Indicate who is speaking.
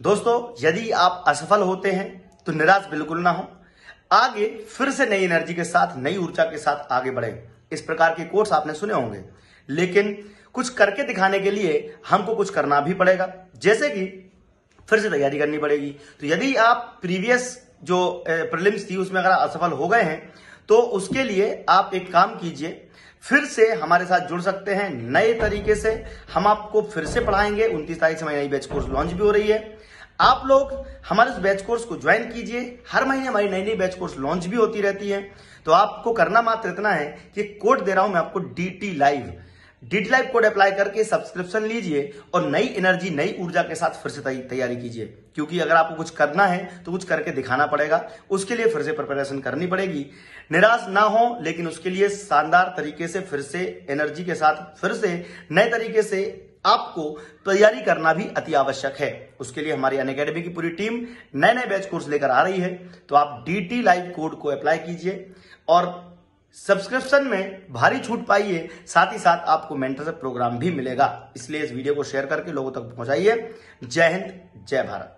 Speaker 1: दोस्तों, यदि आप असफल होते हैं तो निराश बिल्कुल ना हो। आगे फिर से नई एनर्जी के साथ, नई ऊर्जा के साथ आगे बढ़े। इस प्रकार के कोर्स आपने सुने होंगे। लेकिन कुछ करके दिखाने के लिए हमको कुछ करना भी पड़ेगा। जैसे कि फिर से तैयारी करनी पड़ेगी। तो यदि आप प्रीवियस जो प्रीलिम्स थी, उसमें अगर असफल हो गए हैं तो उसके लिए आप एक काम कीजिए। फिर से हमारे साथ जुड़ सकते हैं नए तरीके से। हम आपको फिर से पढ़ाएँगे। उनतीस तारीख से हमारी नई बैच कोर्स लॉन्च भी हो रही है। आप लोग हमारे उस बैच कोर्स को ज्वाइन कीजिए। हर महीने हमारी नई नई बैच कोर्स लॉन्च भी होती रहती है। तो आपको करना मात्र इतना है कि कोड दे रहा हूँ मैं आपको D T live DT live code apply करके सब्सक्रिप्शन लीजिए और नई एनर्जी नई ऊर्जा के साथ फिर से तैयारी कीजिए। क्योंकि अगर आपको कुछ करना है तो कुछ करके दिखाना पड़ेगा। उसके लिए फिर से प्रिपरेशन करनी पड़ेगी। निराश ना हो, लेकिन उसके लिए शानदार तरीके से फिर से एनर्जी के साथ फिर से नए तरीके से आपको तैयारी करना भी अति आवश्यक है। उसके लिए हमारी अन अकेडमी की पूरी टीम नए नए बैच कोर्स लेकर आ रही है। तो आप डी टी लाइव कोड को अप्लाई कीजिए और सब्सक्रिप्शन में भारी छूट पाइए, साथ ही साथ आपको मेंटरशिप प्रोग्राम भी मिलेगा। इसलिए इस वीडियो को शेयर करके लोगों तक पहुंचाइए। जय हिंद, जय भारत।